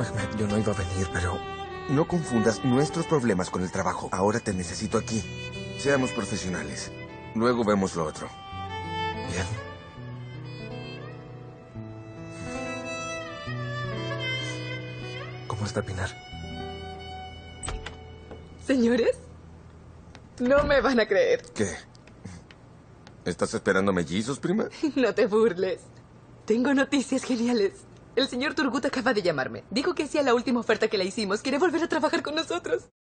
Yo no iba a venir, pero... No confundas nuestros problemas con el trabajo. Ahora te necesito aquí. Seamos profesionales. Luego vemos lo otro. Bien. ¿Cómo está Pinar? Señores, no me van a creer. ¿Qué? ¿Estás esperando mellizos, prima? No te burles. Tengo noticias geniales. El señor Turgut acaba de llamarme. Dijo que hacía la última oferta que le hicimos. Quiere volver a trabajar con nosotros.